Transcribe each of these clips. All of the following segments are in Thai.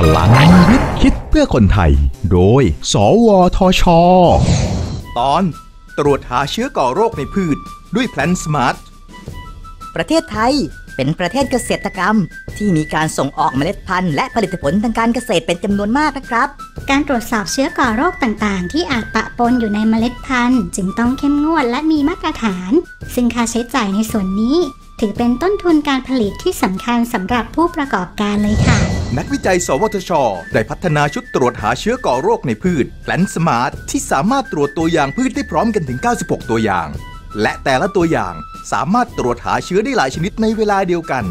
พลังวิทย์คิดเพื่อคนไทย โดย สวทช ตอนตรวจหาเชื้อก่อโรคในพืช ด้วยแพลนสมาร์ท ประเทศไทยเป็นประเทศเกษตรกรรม ที่มีการส่งออกเมล็ดพันธุ์และผลิตผลทางการเกษตรเป็นจำนวนมากนะครับ การตรวจสอบเชื้อก่อโรคต่างๆ ที่อาจปะปนอยู่ในเมล็ดพันธุ์ จึงต้องเข้มงวดและมีมาตรฐาน ซึ่งค่าใช้จ่ายในส่วนนี้ ถือเป็นต้นทุนการผลิตที่สำคัญสำหรับผู้ประกอบการเลยค่ะ นักวิจัย สวทช ได้พัฒนาชุดตรวจหาเชื้อก่อโรคในพืช PlantSMART ที่สามารถตรวจตัวอย่างพืชได้พร้อมกันถึง 96 ตัวอย่าง และแต่ละตัวอย่างสามารถตรวจหาเชื้อได้หลายชนิดในเวลาเดียวกัน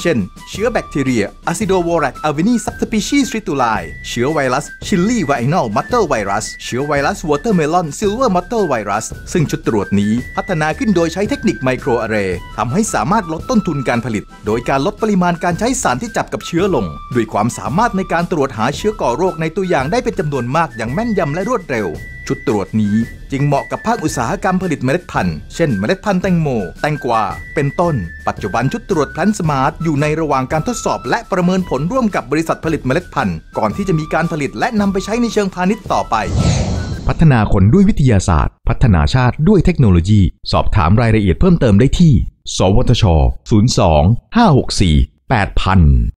เช่น เชื้อแบคทีเรีย Acidovorax avenae subspecies citrulli เชื้อไวรัส Chilli veinal mottle virus เชื้อไวรัส Watermelon silver mottle virus ซึ่งชุดตรวจนี้พัฒนาขึ้นโดยใช้เทคนิค microarray ทำให้สามารถลดต้นทุนการผลิต โดยการลดปริมาณการใช้สารที่จับกับเชื้อลง ด้วยความสามารถในการตรวจหาเชื้อก่อโรคในตัวอย่างได้เป็นจำนวนมากอย่างแม่นยำและรวดเร็ว ชุดตรวจนี้จึงเหมาะกับภาคอุตสาหกรรมผลิตเมล็ดพันธุ์ เช่นเมล็ดพันธุ์แตงโม แตงกวา เป็นต้น ปัจจุบันชุดตรวจ PlantSMART อยู่ในระหว่างการทดสอบ และประเมินผลร่วมกับบริษัทผลิตเมล็ดพันธุ์ ก่อนที่จะมีการผลิตและนำไปใช้ในเชิงพาณิชย์ต่อไป พัฒนาคนด้วยวิทยาศาสตร์ พัฒนาชาติด้วยเทคโนโลยี สอบถามรายละเอียดเพิ่มเติมได้ที่ สวทช 02 564 8000